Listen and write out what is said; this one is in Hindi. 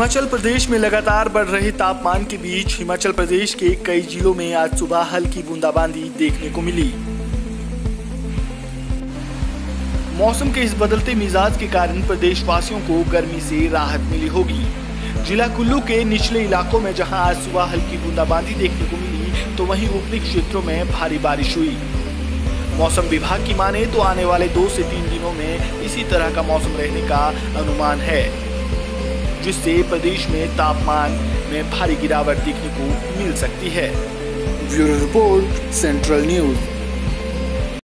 हिमाचल प्रदेश में लगातार बढ़ रहे तापमान के बीच हिमाचल प्रदेश के कई जिलों में आज सुबह हल्की बूंदाबांदी देखने को मिली। मौसम के इस बदलते मिजाज के कारण प्रदेश वासियों को गर्मी से राहत मिली होगी। जिला कुल्लू के निचले इलाकों में जहाँ आज सुबह हल्की बूंदाबांदी देखने को मिली तो वहीं ऊपरी क्षेत्रों में भारी बारिश हुई। मौसम विभाग की माने तो आने वाले दो से तीन दिनों में इसी तरह का मौसम रहने का अनुमान है। जिससे प्रदेश में तापमान में भारी गिरावट देखने को मिल सकती है। Bureau report, central news.